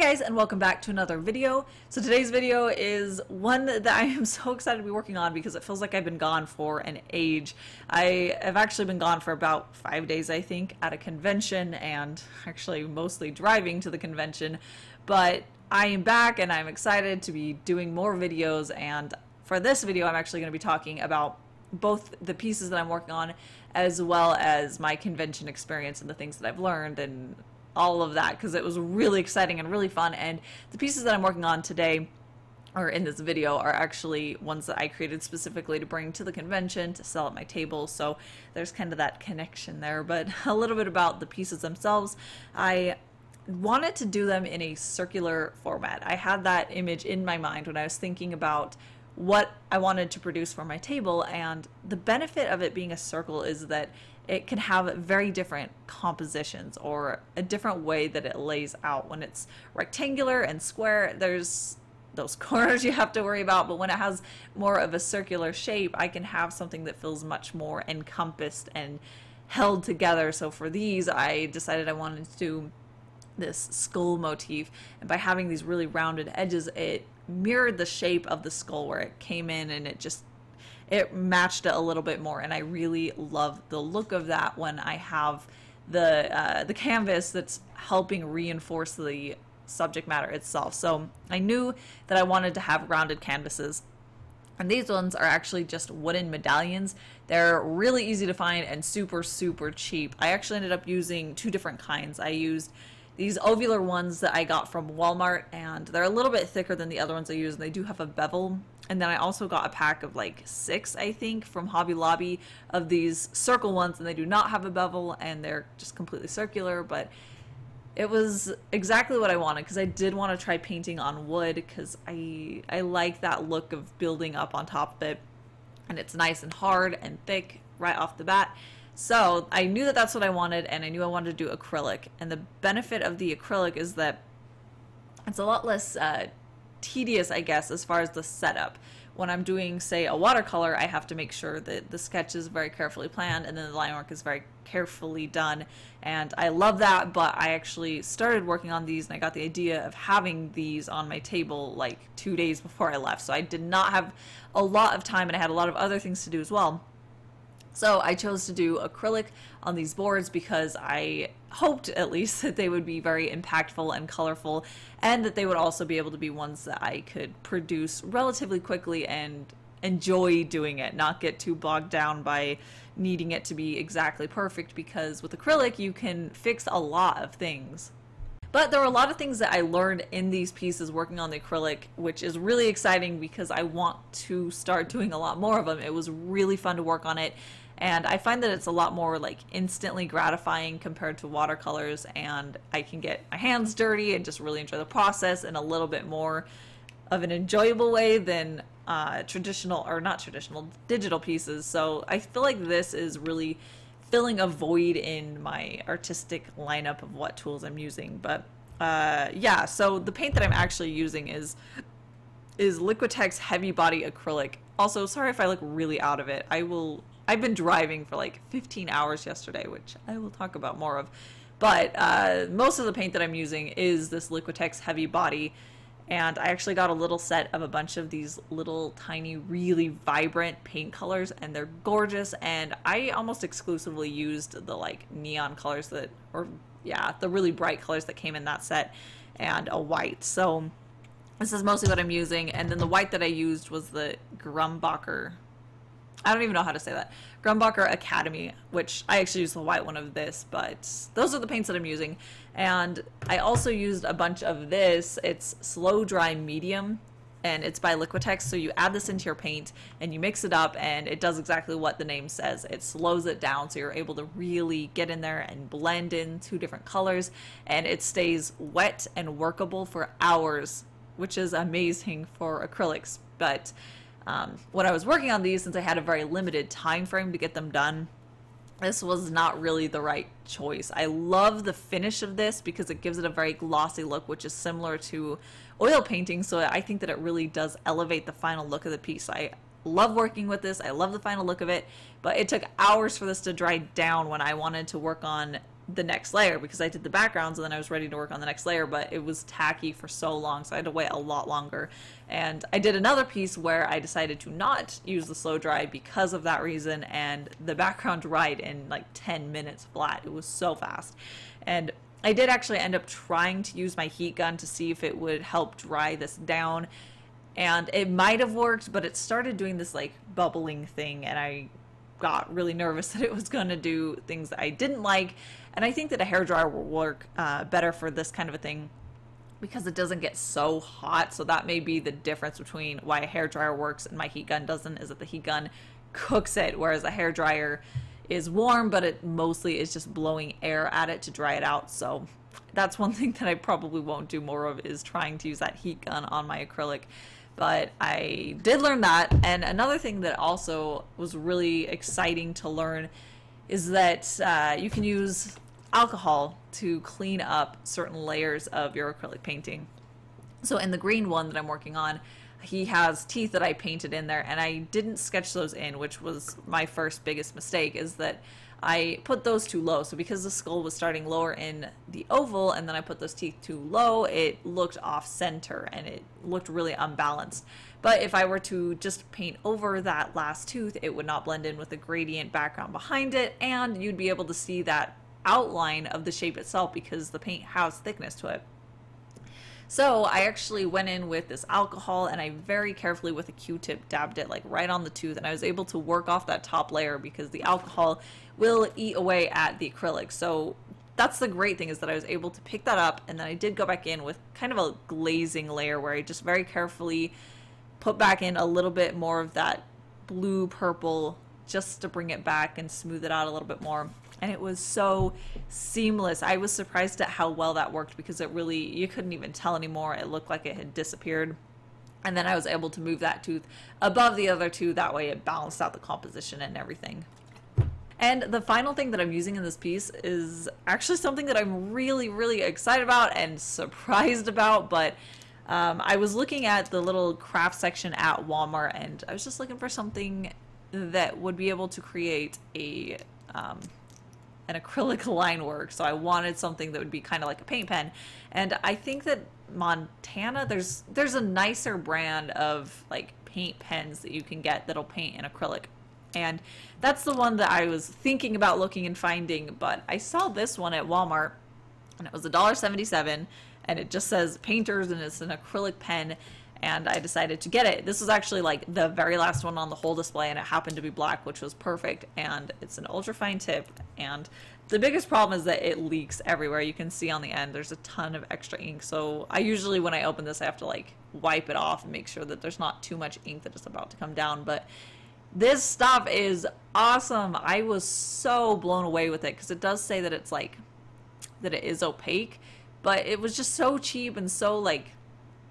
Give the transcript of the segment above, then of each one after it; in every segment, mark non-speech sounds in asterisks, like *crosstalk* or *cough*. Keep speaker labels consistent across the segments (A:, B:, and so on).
A: guys and welcome back to another video. So today's video is one that I am *laughs* so excited to be working on because it feels like I've been gone for an age. I have actually been gone for about five days I think at a convention and *laughs* actually mostly driving to the convention but I am back and I'm excited to be doing more videos and for this video I'm actually going to be talking about both the pieces that I'm working on as well as my convention experience and the things that I've learned and all of that because it was really exciting and really fun. And the pieces that I'm working on today or in this video are actually ones that I created specifically to bring to the convention to sell at my table. So there's kind of that connection there. But *laughs* a little bit about the pieces themselves. I wanted to do them in a circular format. I had that image in my mind when I was thinking about what I wanted to produce for my table and the benefit of it being a circle is that it can have very different compositions or a different way that it lays out. When it's rectangular and square, there's those *laughs* corners you have to worry about, but when it has more of a circular shape, I can have something that feels much more encompassed and held together. So for these, I decided I wanted to this skull motif, and by having these really rounded edges, it mirrored the shape of the skull where it came in and it just it matched it a little bit more and I really love the look of that when I have the uh, the canvas that's helping reinforce the subject matter itself. So I knew that I wanted to have rounded canvases. And these ones are actually just wooden medallions. They're really easy to find and super, super cheap. I actually ended up using two different kinds. I used these ovular ones that I got from Walmart and they're a little bit thicker than the other ones I use and they do have a bevel and then I also got a pack of like six, I think, from Hobby Lobby of these circle ones, and they do not have a bevel, and they're just completely circular. But it was exactly what I wanted because I did want to try painting on wood because I I like that look of building up on top of it, and it's nice and hard and thick right off the bat. So I knew that that's what I wanted, and I knew I wanted to do acrylic. And the benefit of the acrylic is that it's a lot less uh, tedious, I guess, as far as the setup. When I'm doing, say, a watercolor, I have to make sure that the sketch is very carefully planned and then the line work is very carefully done. And I love that, but I actually started working on these and I got the idea of having these on my table like two days before I left. So I did not have a lot of time and I had a lot of other things to do as well. So I chose to do acrylic on these boards because I hoped at least that they would be very impactful and colorful and that they would also be able to be ones that I could produce relatively quickly and enjoy doing it, not get too bogged down by needing it to be exactly perfect because with acrylic you can fix a lot of things. But there were a lot of things that I learned in these pieces working on the acrylic, which is really exciting because I want to start doing a lot more of them. It was really fun to work on it. And I find that it's a lot more like instantly gratifying compared to watercolors and I can get my hands dirty and just really enjoy the process in a little bit more of an enjoyable way than uh, traditional or not traditional digital pieces. So I feel like this is really filling a void in my artistic lineup of what tools I'm using. But uh, yeah, so the paint that I'm actually using is is Liquitex Heavy Body Acrylic. Also, sorry if I look really out of it. I will. I've been driving for like 15 hours yesterday, which I will talk about more of. But uh, most of the paint that I'm using is this Liquitex Heavy Body and I actually got a little set of a bunch of these little tiny really vibrant paint colors and they're gorgeous and I almost exclusively used the like neon colors that or yeah the really bright colors that came in that set and a white so this is mostly what I'm using and then the white that I used was the Grumbacher I don't even know how to say that. Grumbacher Academy, which I actually use the white one of this, but those are the paints that I'm using. And I also used a bunch of this. It's Slow Dry Medium, and it's by Liquitex. So you add this into your paint and you mix it up, and it does exactly what the name says. It slows it down, so you're able to really get in there and blend in two different colors, and it stays wet and workable for hours, which is amazing for acrylics. But um, when I was working on these, since I had a very limited time frame to get them done, this was not really the right choice. I love the finish of this because it gives it a very glossy look, which is similar to oil painting. So I think that it really does elevate the final look of the piece. I love working with this. I love the final look of it, but it took hours for this to dry down when I wanted to work on the next layer because I did the backgrounds and then I was ready to work on the next layer, but it was tacky for so long, so I had to wait a lot longer. And I did another piece where I decided to not use the slow dry because of that reason, and the background dried in like 10 minutes flat. It was so fast. And I did actually end up trying to use my heat gun to see if it would help dry this down. And it might have worked, but it started doing this like bubbling thing, and I got really nervous *laughs* that it was going to do things that I didn't like. And I think that a hair dryer will work uh, better for this kind of a thing because it doesn't get so hot. So that may be the difference between why a hair dryer works and my heat gun doesn't. Is that the heat gun cooks it, whereas a hair dryer is warm, but it mostly is just blowing air at it to dry it out. So that's one *laughs* thing that I probably won't do more of is trying to use that heat gun on my acrylic but I did learn that. And another thing that also was really exciting to learn is that uh, you can use alcohol to clean up certain layers of your acrylic painting. So in the green one that I'm working on, he has teeth that I painted in there and I didn't sketch those in, which was my first biggest mistake is that I put those too low. So because the skull was starting lower in the oval and then I put those teeth too low, it looked off center and it looked really unbalanced. But if I were to just paint over that last tooth, it would not blend in with the gradient background behind it and you'd be able to see that outline of the shape itself because the paint has thickness to it. So I actually went in with this alcohol and I very carefully with a q-tip dabbed it like right on the tooth and I was able to work off that top layer because the alcohol will eat away at the acrylic. So that's the great thing is that I was able to pick that up and then I did go back in with kind of a glazing layer where I just very carefully put back in a little bit more of that blue purple just to bring it back and smooth it out a little bit more and it was so seamless. I was surprised at how well that worked because it really, you couldn't even tell anymore. It looked like it had disappeared. And then I was able to move that tooth above the other two. That way it balanced out the composition and everything. And the final thing that I'm using in this piece is actually something that I'm really, really excited about and surprised about, but um, I was looking at the little craft section at Walmart and I was just looking for something that would be able to create a um, an acrylic *laughs* line work. So I wanted something that would be kind of like a paint pen. And I think that Montana, there's there's a nicer brand of like paint pens that you can get that'll paint in acrylic. And that's the one that I was thinking about looking and finding, but I saw this one at Walmart and it was $1.77 and it just says painters and it's an acrylic pen and I decided to get it. This was actually like the very last one on the whole display and it happened to be black, which was perfect. And it's an ultra fine tip. And the biggest problem is that it leaks everywhere. You can see on the end, there's a ton of extra ink. So I usually, when I open this, I have to like wipe it off and make sure that there's not too much ink that is about to come down. But this stuff is awesome. I was so blown away with it because it does say that it's like, that it is opaque, but it was just so cheap and so like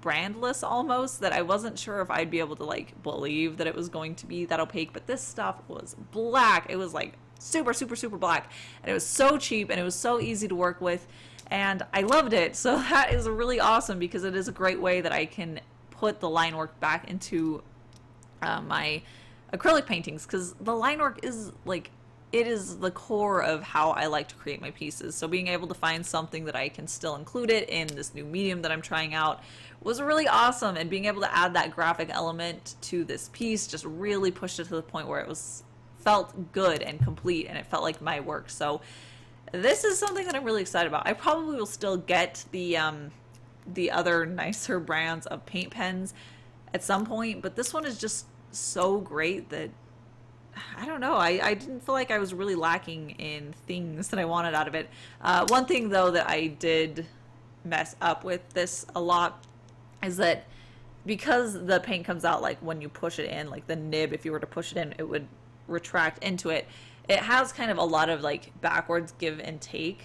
A: brandless almost that I wasn't sure if I'd be able to like believe that it was going to be that opaque, but this stuff was black. It was like super, super, super black. And it was so cheap and it was so easy to work with. And I loved it. So *laughs* that is really awesome because it is a great way that I can put the line work back into uh, my acrylic paintings because the line work is like it is the core of how I like to create my pieces. So being able to find something that I can still include it in this new medium that I'm trying out was really awesome. And being able to add that graphic element to this piece just really pushed it to the point where it was felt good and complete and it felt like my work. So this is something that I'm really excited about. I probably will still get the um, the other nicer brands of paint pens at some point, but this one is just so great that I don't know. I, I didn't feel like I was really lacking in things that I wanted out of it. Uh, one thing, though, that I did mess up with this a lot is that because the paint comes out like when you push it in, like the nib, if you were to push it in, it would retract into it. It has kind of a lot of like backwards give and take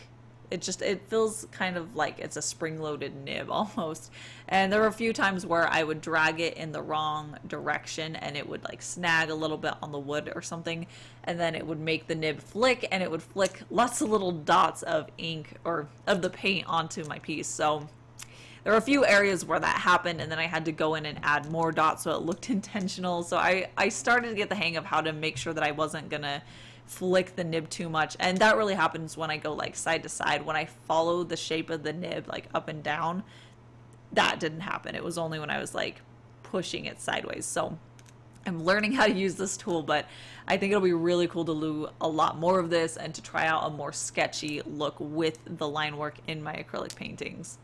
A: it just it feels kind of like it's a spring-loaded nib *laughs* almost and there were a few times where i would drag it in the wrong direction and it would like snag a little bit on the wood or something and then it would make the nib flick and it would flick lots of little dots of ink or of the paint onto my piece so there were a few areas where that happened and then I had to go in and add more dots so it looked *laughs* intentional. So I, I started to get the hang of how to make sure that I wasn't gonna flick the nib too much. And that really happens when I go like side to side. When I follow the shape of the nib like up and down, that didn't happen. It was only when I was like pushing it sideways. So I'm learning how to use this tool, but I think it'll be really cool to do a lot more of this and to try out a more sketchy look with the line work in my acrylic paintings.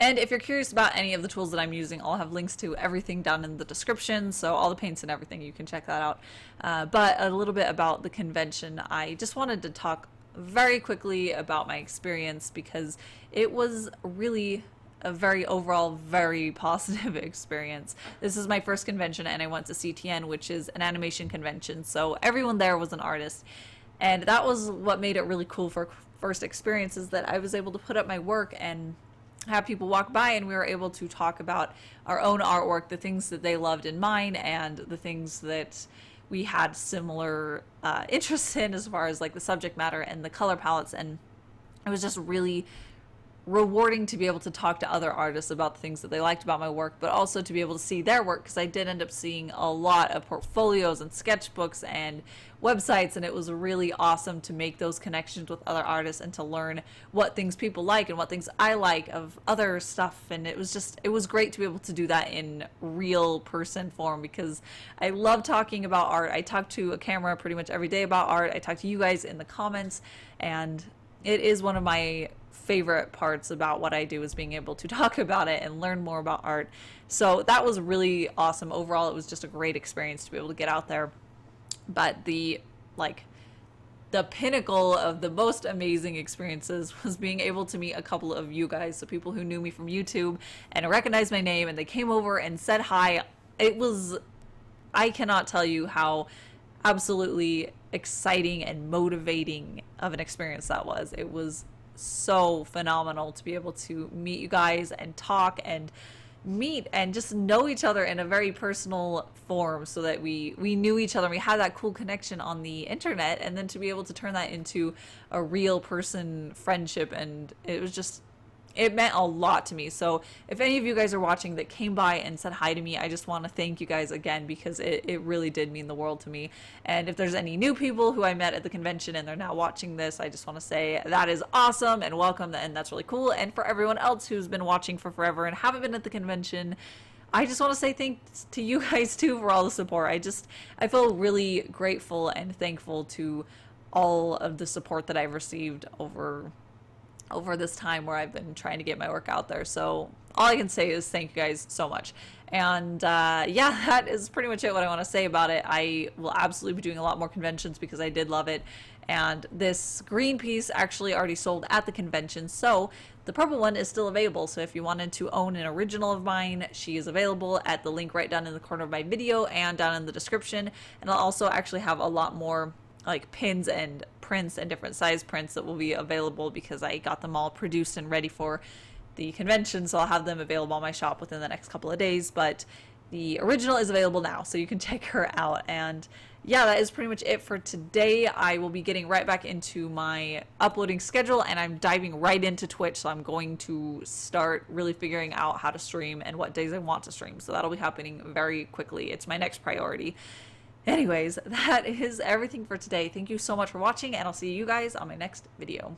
A: And if you're curious about any of the tools that I'm using, I'll have links to everything down in the description. So all the paints and everything, you can check that out. Uh, but a little bit about the convention. I just wanted to talk very quickly about my experience because it was really a very overall very *laughs* positive experience. This is my first convention and I went to CTN, which is an animation convention. So everyone there was an artist. And that was what made it really cool for first experience is that I was able to put up my work and have people walk by and we were able to talk about our own artwork, the things that they loved in mine, and the things that we had similar uh, *laughs* interests in as far as like the subject matter and the color palettes. And it was just really rewarding to be able to talk to other artists about the things that they liked about my work, but also to be able to see their work because I did end up seeing a lot of portfolios and sketchbooks and websites, and it was really awesome to make those connections with other artists and to learn what things people like and what things I like of other stuff. And it was just, it was great to be able to do that in real person form because I love talking about art. I talk to a camera pretty much every day about art. I talk to you guys in the comments, and it is one of my favorite parts about what I do is being able to *laughs* talk about it and learn more about art. So that was really awesome. Overall, it was just a great experience to be able to get out there. But the like the pinnacle of the most amazing experiences *laughs* was being able to meet a couple of you guys, so people who knew me from YouTube and recognized my name and they came over and said hi. It was I cannot tell you how absolutely exciting and motivating of an experience that was. It was so phenomenal to be able to meet you guys and talk and meet and just know each other in a very personal form so that we we knew each other and we had that cool connection on the internet. And then to be able to turn that into a real person friendship and it was just it meant a lot to me. So if any of you guys are watching that came by and said hi to me, I just want to thank you guys again because it, it really did mean the world to me. And if there's any new people who I met at the convention and they're now watching this, I just want to say that is awesome and welcome and that's really cool. And for everyone else who's been watching for forever and haven't been at the convention, I just want to say thanks to you *laughs* guys too for all the support. I just I feel really grateful and thankful to all of the support that I've received over over this time where I've been trying to get my work out there. So all I can say is thank you guys so much. And uh, yeah, *laughs* that is pretty much it what I want to say about it. I will absolutely be doing a lot more conventions because I did love it. And this green piece actually already sold at the convention. So the purple one is still available. So if you wanted to own an original of mine, she is available at the link right down in the corner of my video and down in the description. And I'll also actually have a lot more like pins and prints and different size prints that will be available because I got them all produced and ready for the convention. So I'll have them available on my shop within the next couple of days. But the original is available now, so you can *laughs* check her out. And yeah, that is pretty much it for today. I will be getting right back into my uploading schedule and I'm diving right into Twitch. So I'm going to start really figuring out how to stream and what days I want to stream. So that'll be happening very quickly. It's my next priority. Anyways, *laughs* that is everything for today. Thank you so much for watching, and I'll see you guys on my next video.